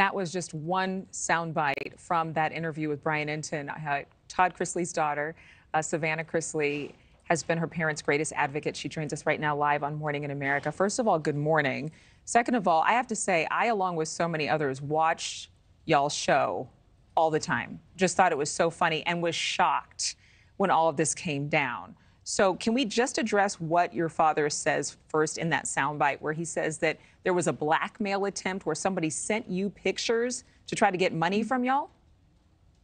that was just one soundbite from that interview with Brian Entin. Uh, Todd Chrisley's daughter, uh, Savannah Chrisley, has been her parents' greatest advocate. She joins us right now live on Morning in America. First of all, good morning. Second of all, I have to say, I, along with so many others, watch y'all's show all the time. Just thought it was so funny and was shocked when all of this came down. So, can we just address what your father says first in that soundbite, where he says that there was a blackmail attempt where somebody sent you pictures to try to get money from y'all?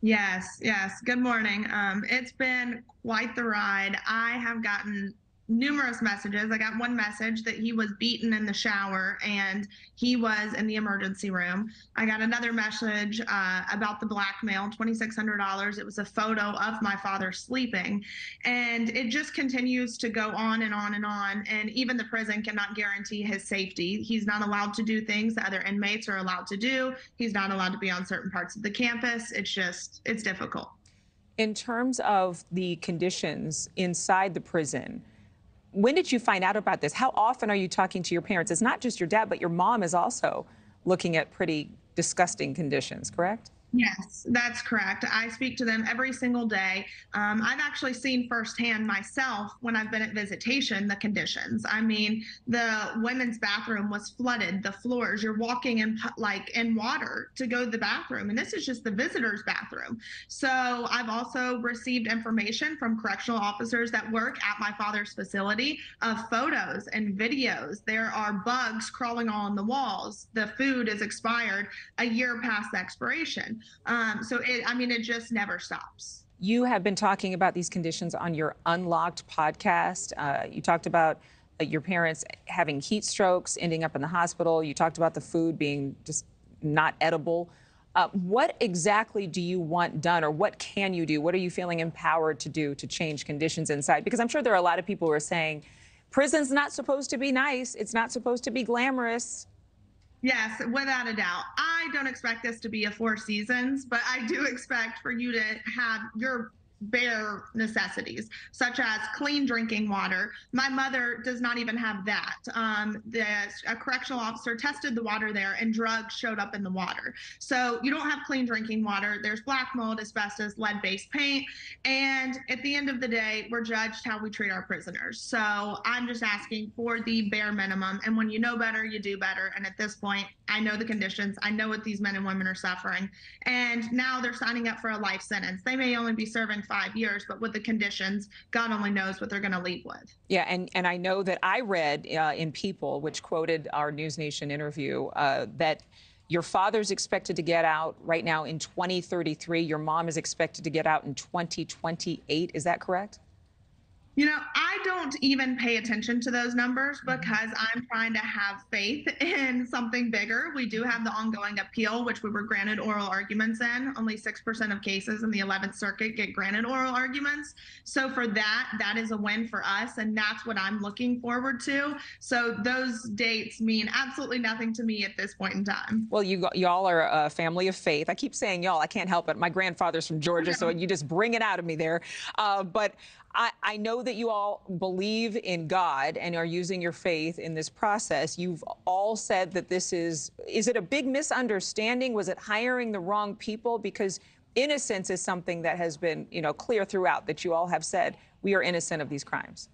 Yes, yes. Good morning. Um, it's been quite the ride. I have gotten numerous messages. I got one message that he was beaten in the shower and he was in the emergency room. I got another message uh, about the blackmail, $2,600. It was a photo of my father sleeping. And it just continues to go on and on and on. And even the prison cannot guarantee his safety. He's not allowed to do things that other inmates are allowed to do. He's not allowed to be on certain parts of the campus. It's just, it's difficult. In terms of the conditions inside the prison, when did you find out about this? How often are you talking to your parents? It's not just your dad, but your mom is also looking at pretty disgusting conditions, correct? Yes, that's correct. I speak to them every single day. Um, I've actually seen firsthand myself when I've been at visitation the conditions. I mean, the women's bathroom was flooded, the floors, you're walking in like in water to go to the bathroom. And this is just the visitor's bathroom. So I've also received information from correctional officers that work at my father's facility of photos and videos. There are bugs crawling on the walls. The food is expired a year past expiration. Um, so it, I mean, it just never stops. You have been talking about these conditions on your Unlocked podcast. Uh, you talked about uh, your parents having heat strokes, ending up in the hospital. You talked about the food being just not edible. Uh, what exactly do you want done, or what can you do? What are you feeling empowered to do to change conditions inside? Because I'm sure there are a lot of people who are saying, prison's not supposed to be nice, it's not supposed to be glamorous. Yes, without a doubt. I don't expect this to be a four seasons, but I do expect for you to have your bare necessities, such as clean drinking water. My mother does not even have that. Um, the a correctional officer tested the water there, and drugs showed up in the water. So you don't have clean drinking water. There's black mold, asbestos, lead-based paint, and at the end of the day, we're judged how we treat our prisoners. So I'm just asking for the bare minimum. And when you know better, you do better. And at this point, I know the conditions. I know what these men and women are suffering, and now they're signing up for a life sentence. They may only be serving five years, but with the conditions, God only knows what they're going to leave with. Yeah, and, and I know that I read uh, in People, which quoted our News Nation interview, uh, that your father's expected to get out right now in 2033. Your mom is expected to get out in 2028. Is that correct? You know, I don't even pay attention to those numbers mm-hmm. because I'm trying to have faith in something bigger. We do have the ongoing appeal, which we were granted oral arguments in. Only 6% of cases in the 11th Circuit get granted oral arguments. So for that, that is a win for us. And that's what I'm looking forward to. So those dates mean absolutely nothing to me at this point in time. Well, you, y'all are a family of faith. I keep saying y'all, I can't help it. My grandfather's from Georgia, so you just bring it out of me there. Uh, but I, I know that you all believe in God and are using your faith in this process. You've all said that this is, is it a big misunderstanding? Was it hiring the wrong people? Because innocence is something that has been, you know, clear throughout that you all have said we are innocent of these crimes.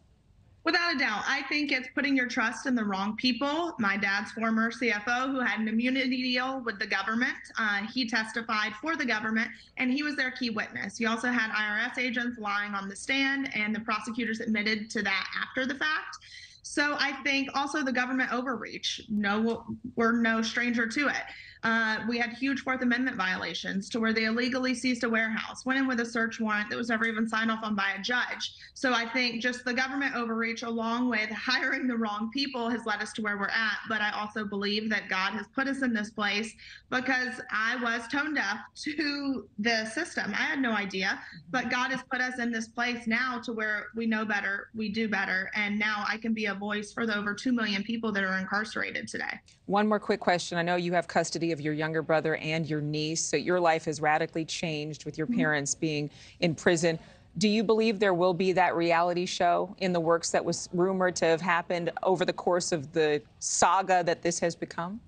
Without a doubt, I think it's putting your trust in the wrong people. My dad's former CFO, who had an immunity deal with the government, uh, he testified for the government and he was their key witness. He also had IRS agents lying on the stand, and the prosecutors admitted to that after the fact. So I think also the government overreach. No, we're no stranger to it. Uh, we had huge Fourth Amendment violations to where they illegally seized a warehouse, went in with a search warrant that was never even signed off on by a judge. So I think just the government overreach, along with hiring the wrong people, has led us to where we're at. But I also believe that God has put us in this place because I was tone deaf to the system. I had no idea, but God has put us in this place now to where we know better, we do better, and now I can be a voice for the over 2 million people that are incarcerated today. One more quick question. I know you have custody of your younger brother and your niece. So your life has radically changed with your mm-hmm. parents being in prison. Do you believe there will be that reality show in the works that was rumored to have happened over the course of the saga that this has become?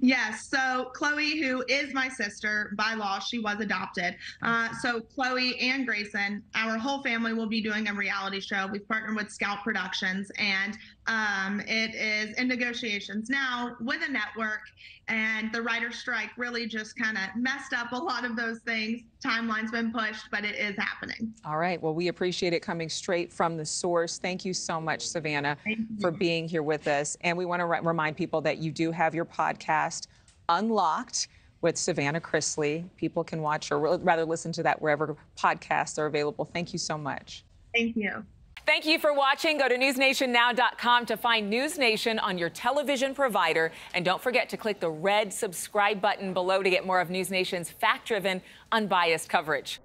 Yes. So Chloe, who is my sister by law, she was adopted. Uh, so Chloe and Grayson, our whole family will be doing a reality show. We've partnered with Scout Productions, and um, it is in negotiations now with a network. And the writer strike really just kind of messed up a lot of those things. Timeline's been pushed, but it is happening. All right. Well, we appreciate it coming straight from the source. Thank you so much, Savannah, for being here with us. And we want to re- remind people that you do have your podcast, Unlocked, with Savannah Chrisley. People can watch or rather listen to that wherever podcasts are available. Thank you so much. Thank you. Thank you for watching. Go to newsnationnow.com to find News Nation on your television provider. And don't forget to click the red subscribe button below to get more of News Nation's fact driven, unbiased coverage.